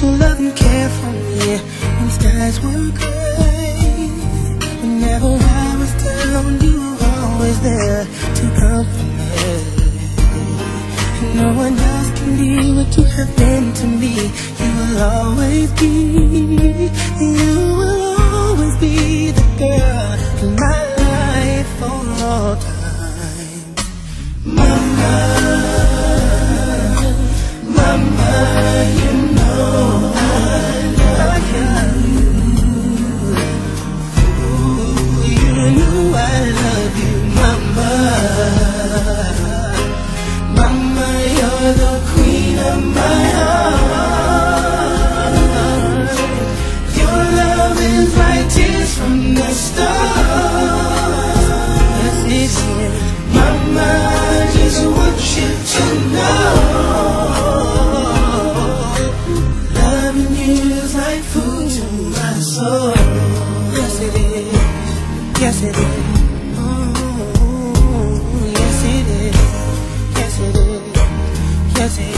to love and care for me when skies were gray. Whenever I was down, you were always there to comfort me. No one else can be what you have been to me. You will always be, you will always be the girl in my life for all time. Mama, You I love you, Mama. Mama, you're the queen of my heart. Your love is like tears from the stars. Mama, I just want you to know. Loving you is like food to my soul. Yes it is. Ooh, yes it is. Yes it is. Yes it is.